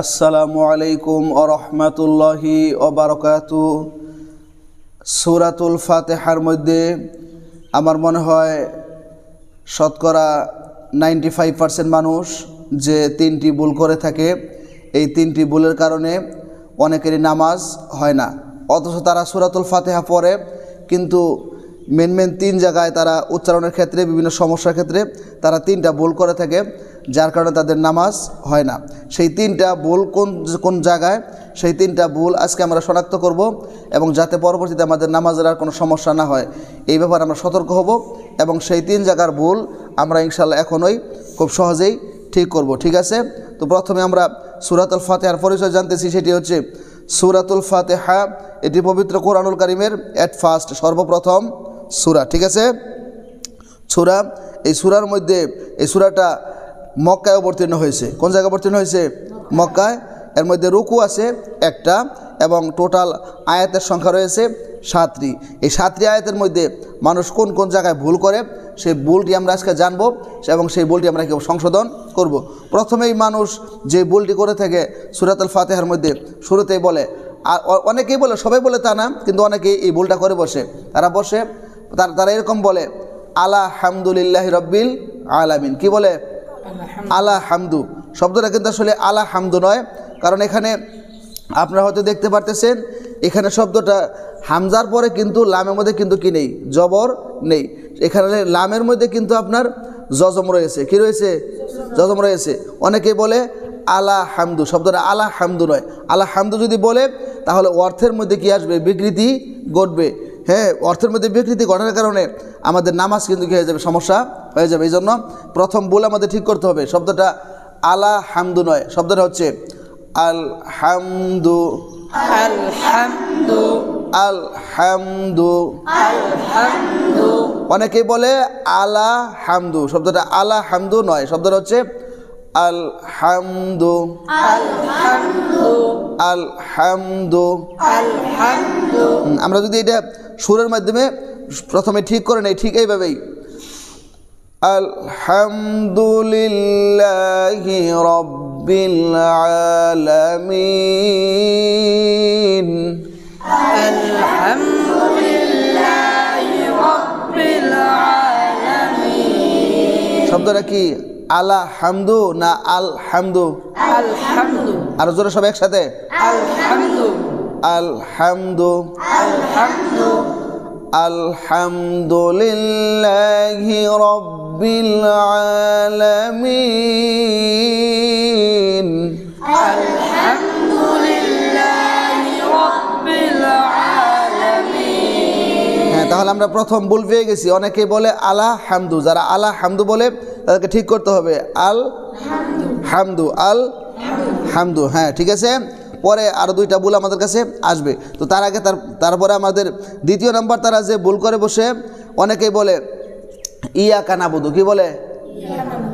আসসালামু আলাইকুম আরহামতুল্লাহি ওবারকাতু সুরাতুল ফাতেহার মধ্যে আমার মনে হয় শতকরা নাইনটি ফাইভ পার্সেন্ট মানুষ যে তিনটি ভুল করে থাকে, এই তিনটি ভুলের কারণে অনেকেরই নামাজ হয় না। অথচ তারা সুরাতুল ফাতেহা পড়ে, কিন্তু মেন মেন তিন জায়গায় তারা উচ্চারণের ক্ষেত্রে, বিভিন্ন সমস্যার ক্ষেত্রে তারা তিনটা ভুল করে থাকে, যার কারণে তাদের নামাজ হয় না। সেই তিনটা ভুল কোন কোন জায়গায়? সেই তিনটা ভুল আজকে আমরা শনাক্ত করব এবং যাতে পরবর্তীতে আমাদের নামাজের আর কোনো সমস্যা না হয়, এই ব্যাপারে আমরা সতর্ক হব এবং সেই তিন জায়গার ভুল আমরা ইনশাল্লাহ এখনই খুব সহজেই ঠিক করব, ঠিক আছে? তো প্রথমে আমরা সুরাতুল ফাতেহার পরিচয় জানতেছি, সেটি হচ্ছে সুরাতুল ফাতেহা, এটি পবিত্র কোরআনুল কারিমের অ্যাট ফার্স্ট সর্বপ্রথম। সুরা, ঠিক আছে? সুরা, এই সুরার মধ্যে, এই সুরাটা মক্কায় অবতীর্ণ হয়েছে। কোন জায়গায় অবতীর্ণ হয়েছে? মক্কায়। এর মধ্যে রুকু আছে একটা এবং টোটাল আয়াতের সংখ্যা রয়েছে সাতটি। এই সাতটি আয়াতের মধ্যে মানুষ কোন কোন জায়গায় ভুল করে, সেই ভুলটি আমরা আজকে জানব এবং সেই ভুলটি আমরা কেউ সংশোধন করব। প্রথমেই মানুষ যে ভুলটি করে থাকে সুরাতুল ফাতেহার মধ্যে, শুরুতেই বলে, আর অনেকেই বলে, সবাই বলে তা না, কিন্তু অনেকেই এই ভুলটা করে বসে। তারা বসে তার- তারা এরকম বলে আলা হামদুলিল্লাহ রব্বিল আলামিন। কি বলে? আলা হামদু শব্দটা কিন্তু আসলে আলা হামদু নয় কারণ এখানে আপনারা হয়তো দেখতে পারতেছেন এখানে শব্দটা হামজার পরে কিন্তু লামের মধ্যে কিন্তু কি নেই? জবর নেই। এখানে লামের মধ্যে কিন্তু আপনার জজম রয়েছে। কি রয়েছে? জজম রয়েছে। অনেকে বলে আলা হামদু শব্দটা আলা হামদু নয়। আলা হামদু যদি বলে তাহলে অর্থের মধ্যে কি আসবে? বিকৃতি ঘটবে। হ্যাঁ অর্থের মধ্যে বিকৃতি ঘটার কারণে আমাদের নামাজ কিন্তু কী হয়ে যাবে? সমস্যা হয়ে যাবে। এই জন্য প্রথম বলে আমাদের ঠিক করতে হবে। শব্দটা আলা হামদু নয়। শব্দটা হচ্ছে আল হামদু আলহামদু। আল হামদু আলহামদু। অনেকে বলে আলা হামদু শব্দটা আলা হামদু নয়। শব্দটা হচ্ছে আল হামদু আলহামদু। আল হামদু আলহামদু। আমরা যদি এটা সুরের মাধ্যমে প্রথমে ঠিক করে নেই ঠিক এইভাবেই। আলহামদুলিল্লাহি রব্বিল আলামিন। আলহামদুলিল্লাহি রাব্বিল আলামিন। শব্দটা কি? আলা হামদু না আল হামদু আলহামদু। আরও জোরে সব একসাথে। আল হামদু আলহামদু আলহামদুলিল্লাহি রব্বিল আলামিন। আলহামদুলিল্লাহি রাব্বিল আলামিন। হ্যাঁ তাহলে আমরা প্রথম ভুল পেয়ে গেছি। অনেকে বলে আলা হামদু যারা আলা হামদু বলে তাদেরকে ঠিক করতে হবে। আল হামদু আল হামদু হ্যাঁ ঠিক আছে? পরে আরও দুইটা ভুল আমাদের কাছে আসবে। তো তার আগে তার তারপরে আমাদের দ্বিতীয় নাম্বার তারা যে ভুল করে বসে অনেকেই বলে ইয়া কানা বুধু কি বলে?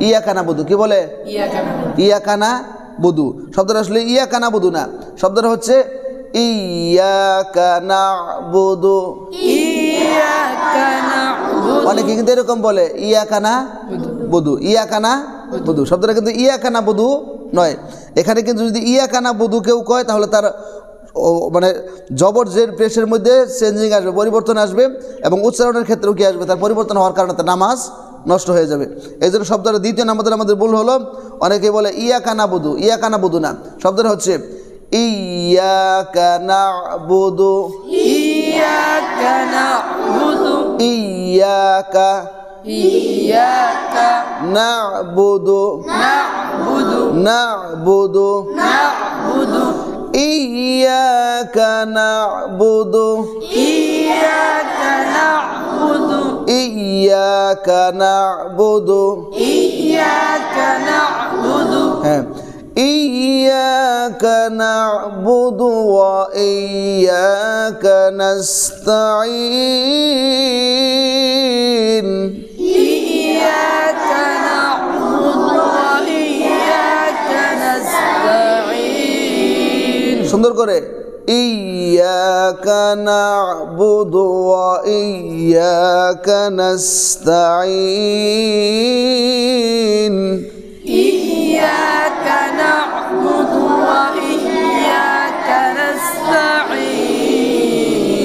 ইয়া কানা বুধু কি বলে? ইয়া কানা বুধু শব্দটা আসলে ইয়া কানা বুধু না। শব্দটা হচ্ছে ইয়া অনেকে কিন্তু এরকম বলে ইয়া কানা বধু ইয়া কানা বধু শব্দটা কিন্তু ইয়া কানা বধু নয়। এখানে কিন্তু যদি ইয়া কানা বধু কেউ কয় তাহলে তার ও মানে জবর জের প্রেসের মধ্যে চেঞ্জিং আসবে পরিবর্তন আসবে এবং উচ্চারণের ক্ষেত্রেও কি আসবে? তার পরিবর্তন হওয়ার কারণে তার নামাজ নষ্ট হয়ে যাবে। এই জন্য শব্দটা দ্বিতীয় নাম্বার আমাদের ভুল হলো অনেকে বলে ইয়া কানা বধু ইয়া কানা বধু না। শব্দটা হচ্ছে ইয়া কানা বধু ইয়াকা না'বুদু ইয়াকা ইয়াকা নাবুদু না'বুদু নাবুদু না'বুদু ইয়াকা নাবুদু ইয়াকা না'বুদু ইয়াকা নাবুদু ইয়াকা না'বুদু হ্যাঁ ইয়াকা নাবুদু ওয়া ইয়াকা সুন্দর করে।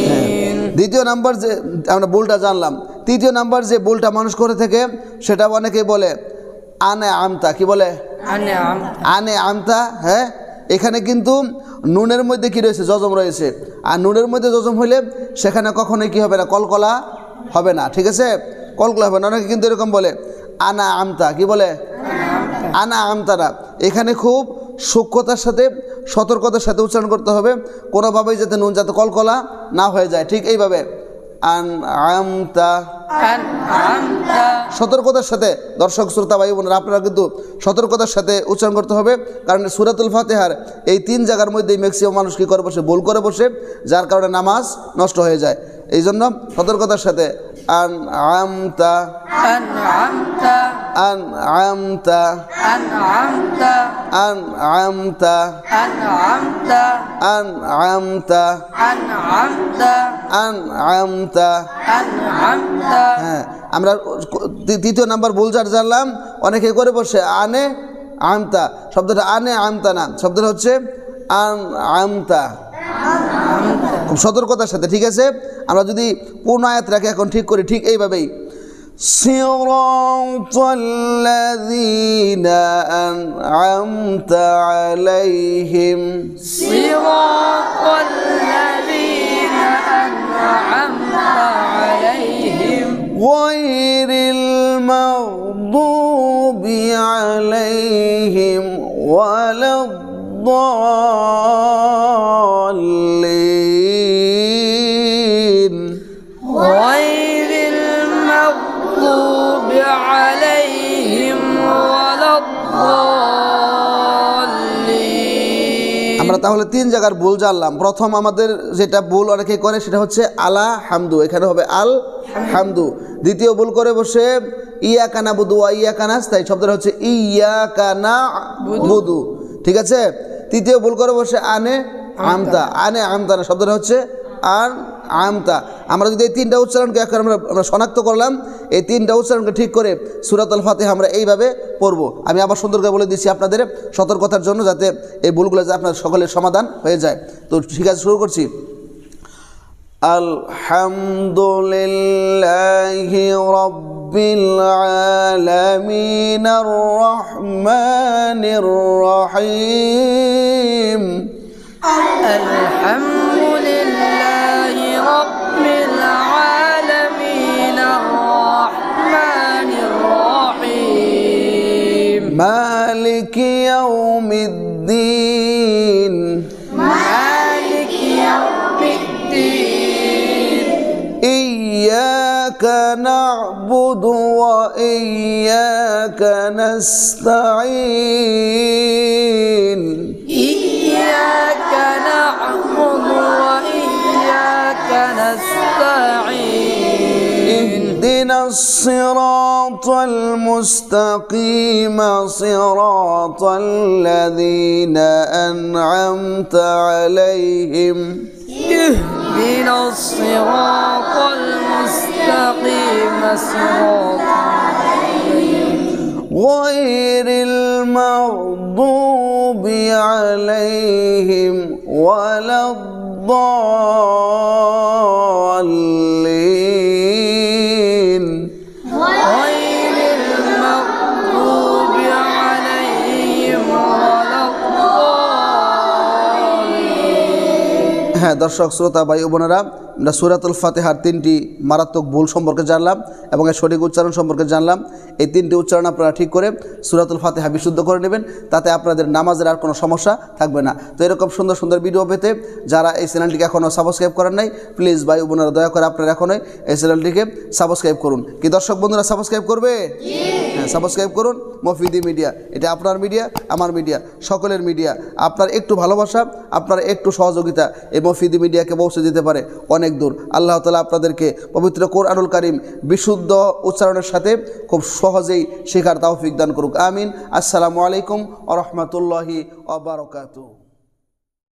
হ্যাঁ। দ্বিতীয় নাম্বার যে আমরা বুলটা জানলাম। তৃতীয় নাম্বার যে বুলটা মানুষ করে থাকে সেটা অনেকে বলে আনে আমতা। কি বলে? আনে আনে আমতা? হ্যাঁ? এখানে কিন্তু নুনের মধ্যে কি রয়েছে? জজম রয়েছে। আর নুনের মধ্যে জজম হলে সেখানে কখনোই কি হবে না? কলকলা হবে না। ঠিক আছে? কলকলা হবে না। অনেকে কিন্তু এরকম বলে, আনা আমতা। কি বলে? আনা আমতারা এখানে খুব সূক্ষ্মতার সাথে, সতর্কতার সাথে উচ্চারণ করতে হবে। কোনোভাবেই যাতে নুন যাতে কলকলা না হয়ে যায়। ঠিক এইভাবে। আন আমতা সতর্কতার সাথে, দর্শক, শ্রোতা, ভাই, বোনেরা, আপনারা কিন্তু সতর্কতার সাথে উচ্চারণ করতে হবে। কারণ সুরাতুল ফাতেহার এই তিন জায়গার মধ্যেই ম্যাক্সিমাম মানুষ কী করে বসে? ভুল করে বসে, যার কারণে নামাজ নষ্ট হয়ে যায়। এই জন্য সতর্কতার সাথে আন আমতা أنعمت আন আমতা أنعمت আন আমতা أنعمت আন আমতা أنعمت আন আমতা أنعمت হ্যাঁ আমরা তৃ- তৃতীয় নাম্বার ভুল যার জানলাম অনেকে করে বসে আনে আমতা শব্দটা আনে আমতা না শব্দটা হচ্ছে আন আমতা খুব সতর্কতার সাথে ঠিক আছে আমরা যদি পূর্ণ আয়াত রাখি এখন ঠিক করি ঠিক এইভাবেই صراط الذين أنعمت عليهم صراط الذين أنعمت عليهم غير المغضوب عليهم ولا الضالين তাহলে তিন জায়গার বুল জানলাম। প্রথম আমাদের যেটা বোল অনেকে করে সেটা হচ্ছে আলা হামদু, এখানে হবে আল হামদু। দ্বিতীয় বোল করে বসে ইয়া কানা বুদু ইয়া কানাস তাই শব্দটা হচ্ছে ইয়া কানা বুদু ঠিক আছে? তৃতীয় ভুল করে বসে আনে আমতা। আনে আমতা না, শব্দটা হচ্ছে আন আমতা। আমরা যদি এই তিনটা উচ্চারণকে এখন আমরা আমরা শনাক্ত করলাম, এই তিনটা উচ্চারণকে ঠিক করে সুরাত আল ফাতে আমরা এইভাবে পড়ব। আমি আবার সুন্দর করে বলে দিচ্ছি আপনাদের সতর্কতার জন্য যাতে এই ভুলগুলো যে আপনার সকলের সমাধান হয়ে যায়। তো ঠিক আছে, শুরু করছি। আলহামদুলিল্লাহি রব্বিল আলামিনার রহমানির রহিম। আলহামদুলিল্লাহ مالك يوم الدين. مالك يوم الدين. إياك نعبد وإياك نستعين. الصراط المستقيم صراط الذين أنعمت عليهم. اهدنا الصراط المستقيم صراط غير المغضوب عليهم ولا الضالين. দর্শক শ্রোতা ভাই বোনেরা আমরা সুরাতুল ফাতেহার তিনটি মারাত্মক ভুল সম্পর্কে জানলাম এবং এর সঠিক উচ্চারণ সম্পর্কে জানলাম। এই তিনটি উচ্চারণ আপনারা ঠিক করে সুরাতুল ফাতেহা বিশুদ্ধ করে নেবেন, তাতে আপনাদের নামাজের আর কোনো সমস্যা থাকবে না। তো এরকম সুন্দর সুন্দর ভিডিও পেতে যারা এই চ্যানেলটিকে এখনও সাবস্ক্রাইব করেন নাই প্লিজ ভাই বোনেরা দয়া করে আপনারা এখনই এই চ্যানেলটিকে সাবস্ক্রাইব করুন। কি দর্শক বন্ধুরা সাবস্ক্রাইব করবে? হ্যাঁ সাবস্ক্রাইব করুন। মফিদি মিডিয়া, এটা আপনার মিডিয়া, আমার মিডিয়া, সকলের মিডিয়া। আপনার একটু ভালোবাসা, আপনার একটু সহযোগিতা এই মফিদি মিডিয়াকে পৌঁছে দিতে পারে। অনেক দূর। আল্লাহ তালা আপনাদেরকে পবিত্র কোরআনুল করিম বিশুদ্ধ উচ্চারণের সাথে খুব সহজেই শেখার তাওফিক দান করুক। আমিন। আসসালামু আলাইকুম আ রহমতুল্লাহি আবরকাতু